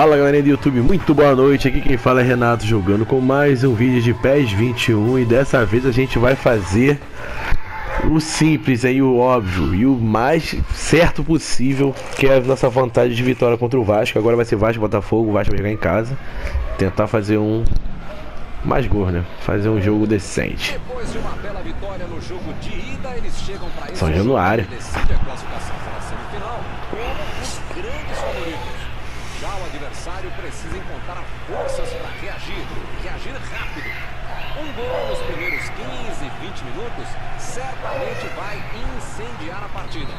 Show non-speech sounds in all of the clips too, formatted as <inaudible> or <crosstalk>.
Fala galerinha do YouTube, muito boa noite. Aqui quem fala é Renato jogando com mais um vídeo de PES 21 e dessa vez a gente vai fazer o simples aí, o óbvio e o mais certo possível, que é a nossa vantagem de vitória contra o Vasco. Agora vai ser Vasco Botafogo, o Vasco vai jogar em casa, tentar fazer um mais gol, né? Fazer um jogo decente. De jogo de ida, São Januário. decide a classificação para a semifinal como os grandes favoritos. Já o adversário precisa encontrar forças para reagir, reagir rápido. Um gol nos primeiros 15, 20 minutos certamente vai incendiar a partida.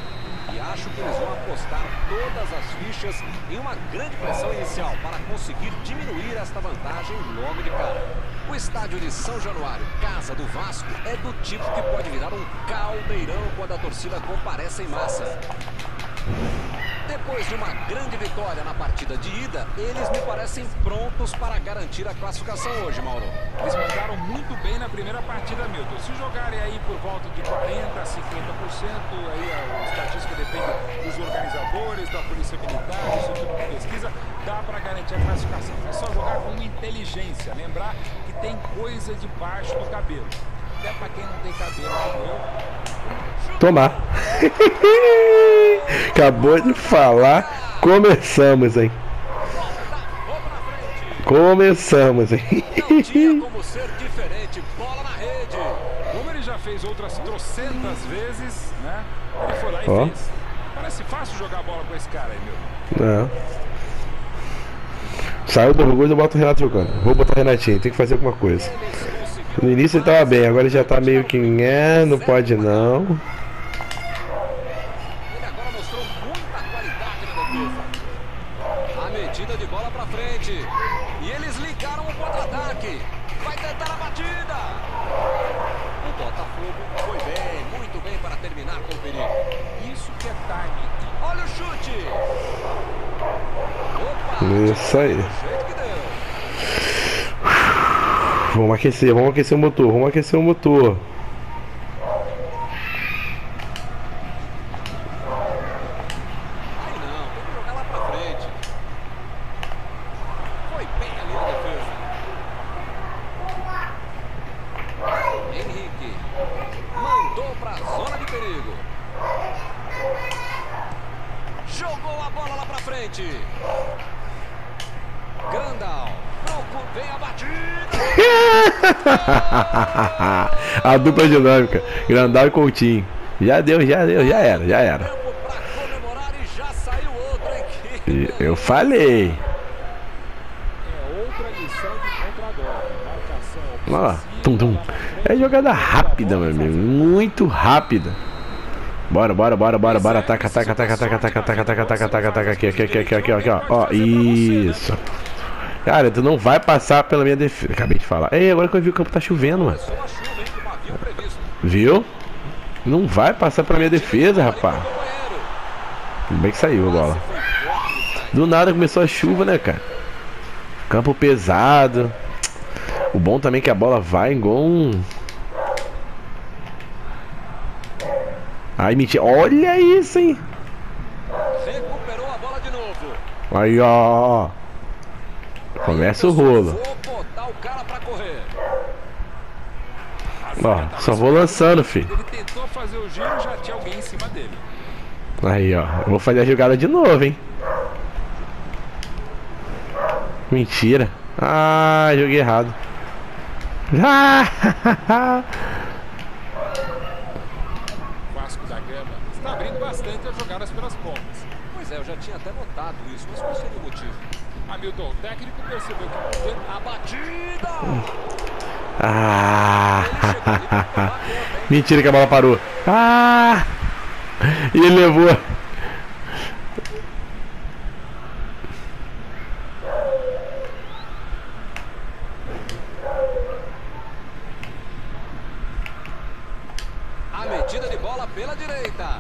E acho que eles vão apostar todas as fichas em uma grande pressão inicial para conseguir diminuir esta vantagem logo de cara. O estádio de São Januário, casa do Vasco, é do tipo que pode virar um caldeirão quando a torcida comparece em massa. Depois de uma grande vitória na partida de ida, eles me parecem prontos para garantir a classificação hoje, Mauro. Eles mandaram muito bem na primeira partida, Milton. Se jogarem aí por volta de 40% a 50%, aí a estatística depende dos organizadores, da polícia militar, do Instituto de Pesquisa, dá para garantir a classificação. É só jogar com inteligência, lembrar que tem coisa debaixo do cabelo. Até para quem não tem cabelo como eu, Tomar. <laughs> Acabou de falar, começamos, hein? Começamos, hein? Como ser diferente. Bola na rede. como ele já fez outras trocentas vezes, né? Ele foi lá e Ó. fez. Parece fácil jogar bola com esse cara aí, meu. Saiu do orgulho, eu boto o Renato jogando. Vou botar o Renatinho, tem que fazer alguma coisa. No início ele tava bem, agora ele já tá meio que. É, não pode não. Ele agora mostrou muita qualidade na defesa. A metida de bola pra frente. E eles ligaram o contra-ataque. Vai tentar a batida. O Botafogo foi bem, muito bem para terminar com o perigo. Isso que é time. Olha o chute. Opa, Isso aí. do jeito que deu. Vamos aquecer, vamos aquecer o motor, vamos aquecer o motor. Aí não, tem que jogar lá pra frente. Foi bem ali na defesa. Henrique mandou pra zona de perigo. Jogou a bola lá pra frente. Grandal. Troco, vem a batida. a dupla dinâmica, Grandal e Coutinho. Já deu, já deu, já era, já era. E E Eu falei. É Olha lá, tum, tum. É jogada rápida, meu amigo. Muito rápida. Bora, bora, bora, bora, bora. Ataca, ataca, ataca, ataca, ataca, ataca, ataca, ataca, ataca, ataca. Aqui, aqui, aqui, aqui, aqui, aqui, ó. Ó, isso. Cara, tu não vai passar pela minha defesa. Acabei de falar. Ei, agora que eu vi o campo tá chovendo, mano. Começou a chuva, hein? Como havia previsto. Viu? Não vai passar pela minha defesa, rapaz. Tudo bem que saiu a bola. Do nada começou a chuva, né, cara? Campo pesado. O bom também é que a bola vai igual um. Ai, mentira. Olha isso, hein? Aí, ó. Começa o rolo. Vou botar o cara pra correr. Ó, só vou lançando, filho. Ele tentou fazer o giro já tinha alguém em cima dele. Aí, ó. Eu vou fazer a jogada de novo, hein? Mentira. Ah, joguei errado. Ah! <laughs> Vasco da Gama está abrindo bastante as jogadas pelas pontas. Pois é, eu já tinha até notado isso, mas qual seria o motivo? Hamilton, o técnico percebeu que A batida! Ah! <laughs> Mentira que a bola parou. Ah! E ele levou. A metida de bola pela direita.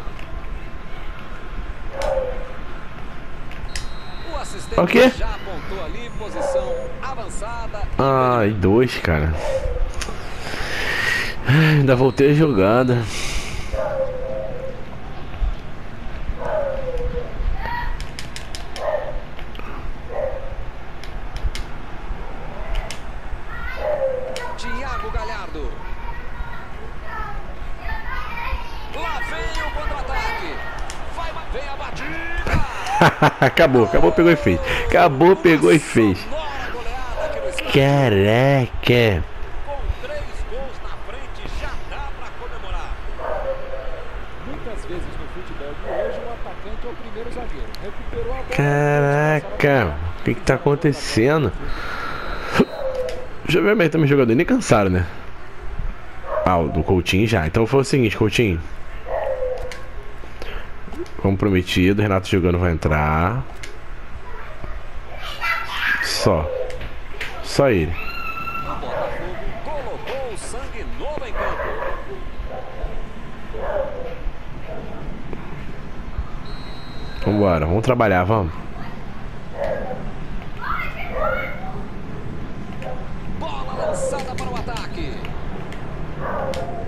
O assistente O quê? já apontou ali posição avançada. Ai, dois, cara. Ainda voltei a jogada. Thiago Galhardo. Lá vem o contra-ataque. Vai, vem a batida. <laughs> acabou, acabou, pegou e fez. Acabou, pegou e fez. Caraca. Caraca. O que que tá acontecendo? Deixa eu como meu jogador. Nem cansaram, né? Ah, o do Coutinho já. Então foi o seguinte, Coutinho. Comprometido, Renato jogando vai entrar. Só. Só ele. Vambora, vamos trabalhar, vamos. Bola lançada para o ataque.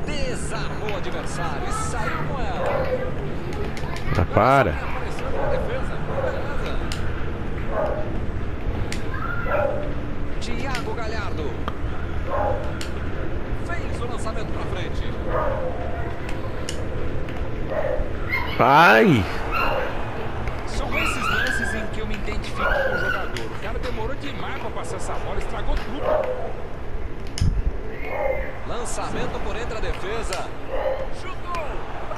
Desarmou o adversário e saiu com ela. Ah, para. Thiago Galhardo. Fez o lançamento para frente. Ai! São esses lances em que eu me identifico com o jogador. O cara demorou demais pra passar essa bola, estragou tudo. Lançamento por entre a defesa.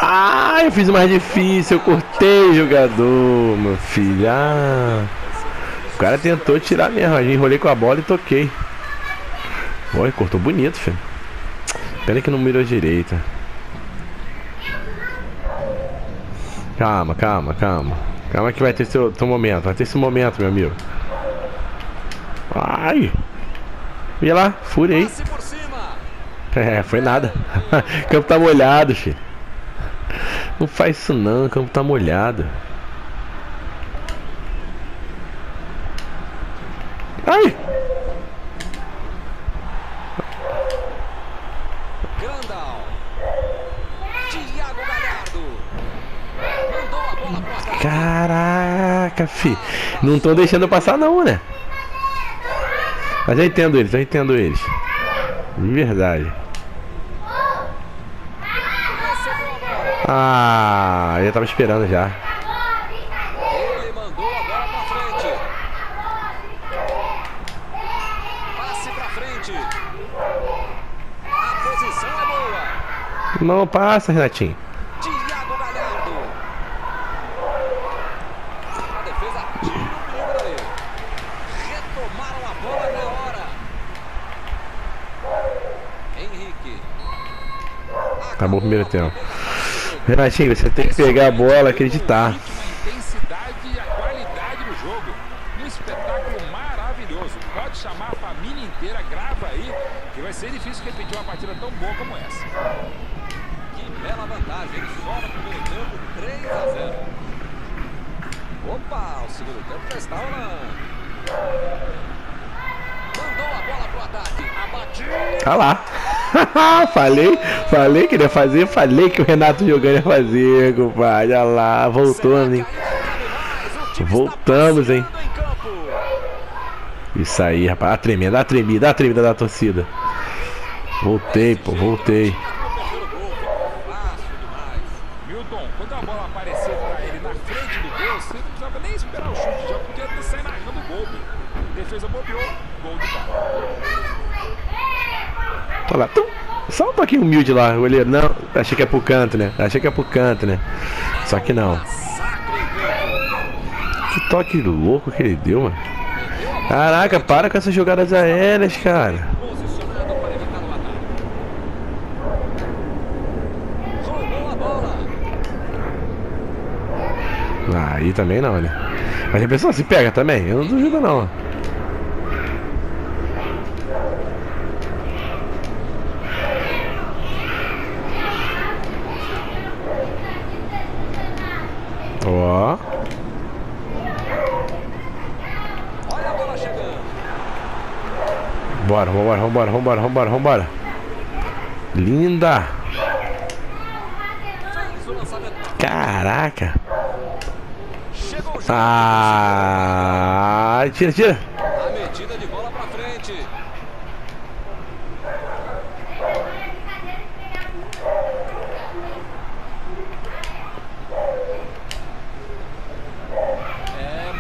Ah, eu fiz mais difícil, eu cortei o jogador, meu filho. Ah, o cara tentou tirar mesmo, eu enrolei com a bola e toquei. Oi, cortou bonito, filho. Pena que não mirou direita. Calma, calma, calma. Calma que vai ter seu, seu momento, vai ter esse momento, meu amigo. Ai! Olha lá, por cima. <laughs> É, foi nada. <laughs> o campo tá molhado, filho. Não faz isso não, o campo tá molhado. Ai! Caraca, fi. Não tô deixando passar não, né? Mas eu entendo eles, eu entendo eles. De verdade. Recebeu a bola. Ah, eu tava esperando já. Ele mandou a bola pra frente. Passe pra frente. A posição é boa. Não passa, Renatinho. Thiago Galhardo. A defesa tira o perigo. Retomaram a bola hora. Henrique. Acabou o primeiro tempo. Renatinho, você tem que pegar a bola, acreditar. A intensidade e a qualidade do jogo. Um espetáculo maravilhoso. Pode chamar a família inteira, grava aí, que vai ser difícil repetir uma partida tão boa como essa. Que bela vantagem. Só no primeiro tempo, 3 a 0. Opa, o segundo tempo já está rolando. Mandou a bola pro ataque. A batida. Tá lá. <laughs> falei, falei que ia fazer, falei que o Renato jogando ia fazer, compadre. Olha lá, voltando, hein? Voltamos, hein? Isso aí, rapaz. A tremida, dá a tremida, a tremida da torcida. Voltei, pô, voltei. Terceiro gol, ficou fácil demais. Milton, quando a bola aparecer pra ele na frente do gol, você não precisava nem esperar o chute, já podia ter saído narrando o gol. meu. Defesa bobeou, gol do cara. Olha lá. Tum. Um humilde lá, o goleiro. Não, achei que é pro canto, né? Achei que é pro canto, né? Só que não. Que toque louco que ele deu, mano. Caraca, para com essas jogadas aéreas, cara. Aí também não, né? Mas a pessoa se pega também, eu não duvido não. Ó, Olha a bola chegando. bora, vambora, vambora, vambora, vambora, vambora. Linda! Caraca! Ah, tira, tira! A metida de bola pra frente. É,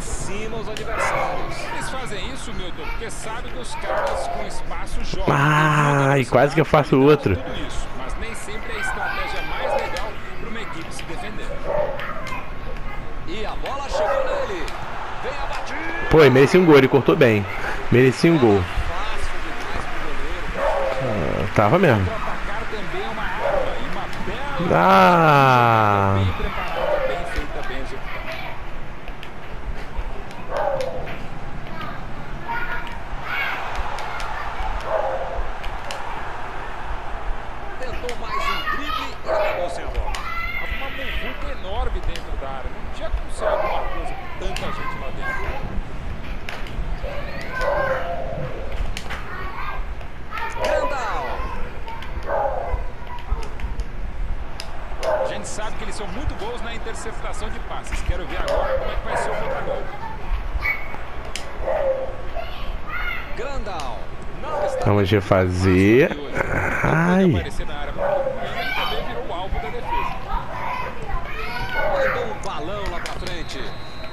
cima os adversários. Eles fazem isso, Milton, porque sabem que os caras com espaço jogam. Ah, e quase que eu faço outro. Isso, mas nem sempre é a estratégia mais legal para uma equipe se defender. E a bola chegou nele. Vem a batida. Pô, merecia um gol, ele cortou bem. Merecia um gol. Ah, Tava mesmo. Atacar também é uma arma e uma bela Ah, bem preparada, bem feita, bem executada. Tentou mais um drible e acabou sem a bola. Tava uma muvuca enorme dentro da área. Não tinha como ser alguma coisa com tanta gente lá dentro. Grandal. A gente sabe que eles bons na interceptação de passes. Quero ver agora como é que vai ser o contra-golpe. Grandal. Vamos refazer. Ai. Ai,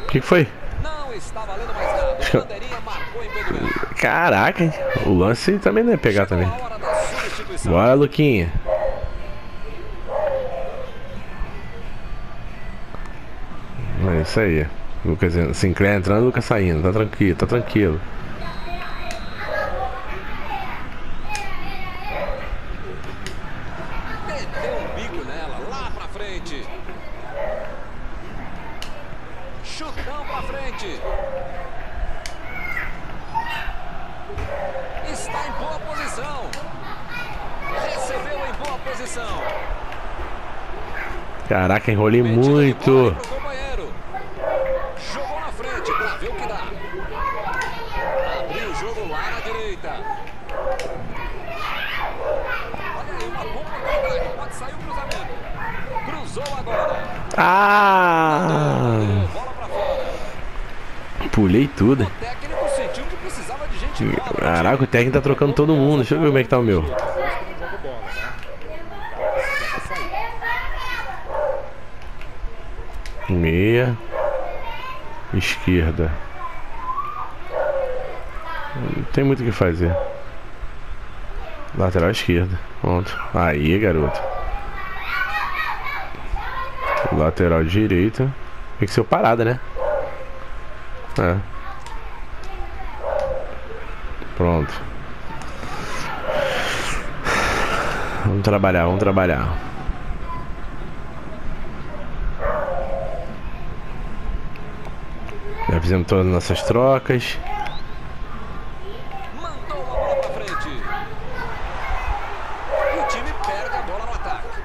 o que foi? Caraca, hein? O lance também não ia pegar Chegou também. Bora, Luquinha. Isso aí. Lucas Sinclair entrando, Lucas saindo. Tá tranquilo, tá tranquilo. Meteu um bico nela, lá pra frente. Chutão pra frente. Está em boa posição. Recebeu em boa posição. Caraca, enrolei Metida de bola muito. pro companheiro. Jogou na frente pra ver o que dá. Abriu o jogo lá na direita. Olha aí, uma boa oportunidade. Pode sair o cruzamento. Cruzou agora. Ah! Deu bola pra fora. Pulei tudo. O técnico sentiu que precisava de gente nova. no Caraca, o técnico tá trocando todo mundo. Deixa eu ver como é que tá o meu. Meia. Esquerda. Não tem muito o que fazer. Lateral esquerda. Pronto. Aí, garoto. Lateral direita. Tem que ser parada, né? É. Pronto. Vamos trabalhar, vamos trabalhar. Já fizemos todas as nossas trocas. Mandou a bola pra frente. E o time perde a bola no ataque.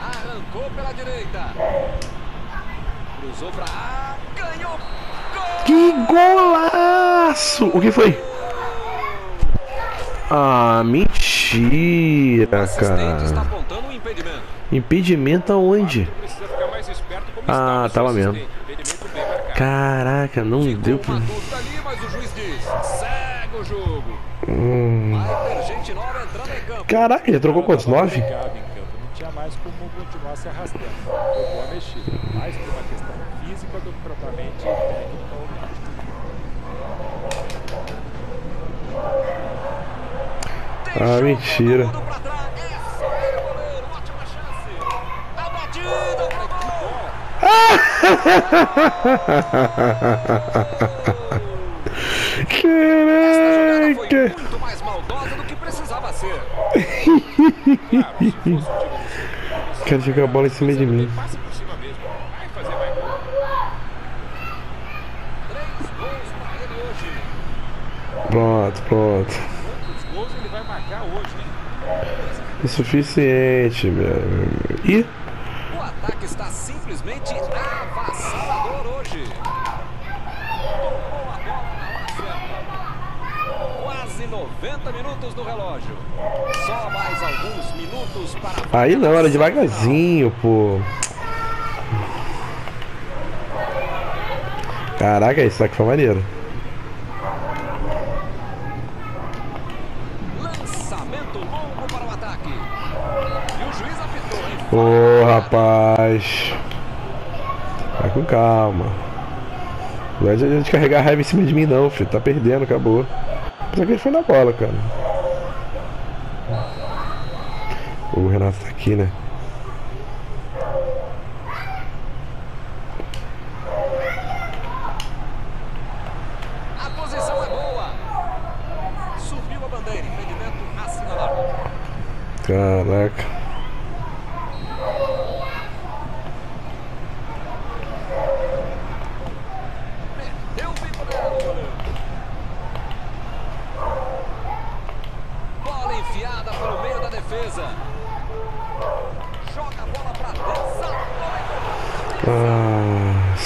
Arrancou pela direita. Cruzou pra A. Ganhou. Gol! Que golaço! O que foi? Ah, mentira, cara. um impedimento. Impedimento aonde? Ah, seu tava mesmo. assistente. Impedimento bem marcado. Caraca, não Ficou deu pra. ali, diz. Hum. Vai ter gente nova entrando em campo. Caraca, já trocou quantos? Nove? Ligado em campo. Não tinha mais como continuar se arrastando. Foi boa mexida. Mais por uma questão física do que propriamente técnica ou tática. Ah, mentira. Tudo pra trás. Essa é o goleiro. Ótima chance. A batida pro gol. Essa jogada foi <laughs> Caraca! que <laughs> Quero jogar a bola em cima de mim. Pronto, pronto. Quantos gols ele vai marcar hoje, hein? Insuficiente, meu. Ih, O ataque está simplesmente avassalador hoje. Quase 90 minutos no relógio. Só mais alguns minutos para. aí não, era devagarzinho, pô. Caraca, isso aqui foi maneiro. Lançamento longo para o ataque. Ô oh, rapaz. Vai com calma. Não é de carregar a raiva em cima de mim não, filho. Tá perdendo, acabou. Só que ele foi na bola, cara. O Renato tá aqui, né? Caraca.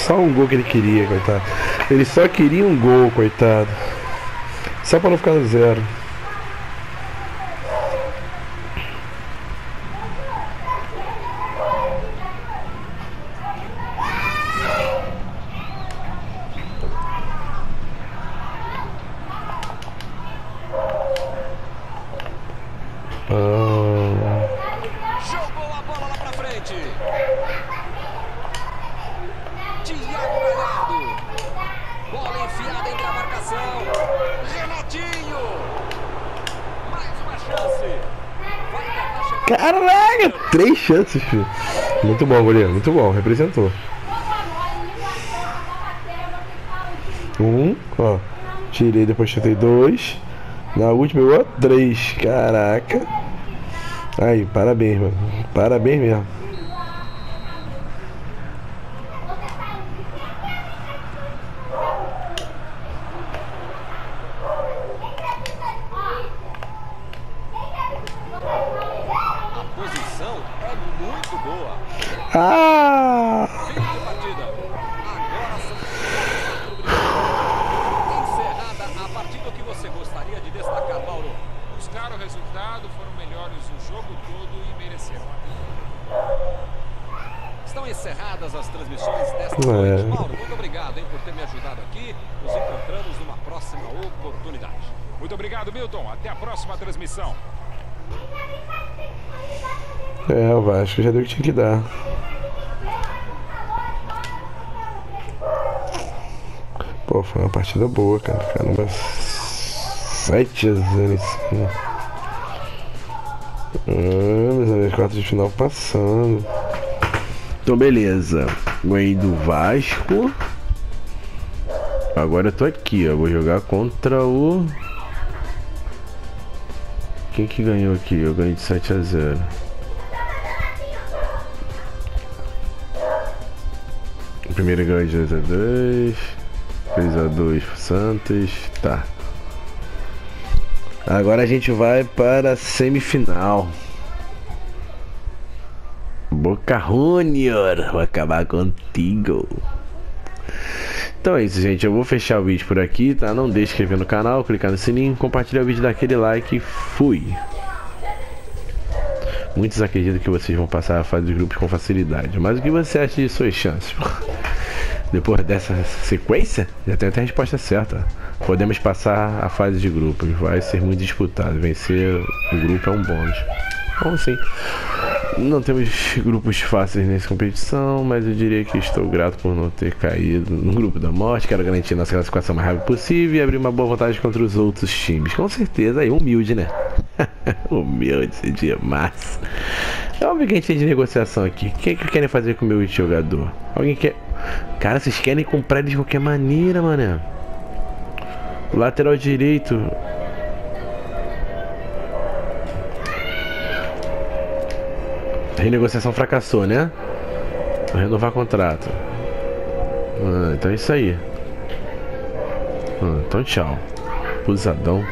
Só um gol que ele queria, coitado. Ele só queria um gol, coitado. Só para não ficar no zero. Chances, filho. Muito bom, goleiro, muito bom, representou. Um, ó. Tirei, depois chutei dois. Na última eu três. Caraca. Aí, parabéns, mano. Parabéns mesmo. Encerradas as transmissões desta é. noite. Mauro, muito obrigado hein, por ter me ajudado aqui. Nos encontramos numa próxima oportunidade. Muito obrigado, Milton. Até a próxima transmissão. É, o Vasco já deu o que tinha que dar. Pô, foi uma partida boa, cara. Caramba, 7 a 0 em cima. Ah, meus amigos, quartos de final passando. Então, beleza. Ganhei do Vasco. Agora eu tô aqui, ó. Vou jogar contra o. Quem que ganhou aqui? Eu ganhei de 7 a 0. O primeiro ganhou de 2 a 2. 3x2 Santos. Tá. Agora a gente vai para a semifinal. Boca Junior, vou acabar contigo. Então é isso, gente. Eu vou fechar o vídeo por aqui, tá? Não deixe de inscrever no canal, clicar no sininho, compartilhar o vídeo, daquele like. Fui! Muitos acreditam que vocês vão passar a fase dos grupos com facilidade. Mas o que você acha de suas chances? <laughs> Depois dessa sequência, já tem até a resposta certa. Podemos passar a fase de grupos. Vai ser muito disputado. Vencer o grupo é um bônus. Bom, sim. Não temos <laughs> grupos fáceis nessa competição, mas eu diria que estou grato por não ter caído no grupo da morte. Quero garantir nossa classificação mais rápido possível e abrir uma boa vantagem contra os outros times. Com certeza, aí humilde, né? <laughs> humilde massa. É óbvio que a gente tem de negociação aqui. O que, é que querem fazer com o meu jogador? Alguém quer. Cara, vocês querem comprar de qualquer maneira, mané. Lateral direito. Renegociação fracassou, né? Vou renovar contrato. Ah, então é isso aí. Ah, então tchau. Pusadão.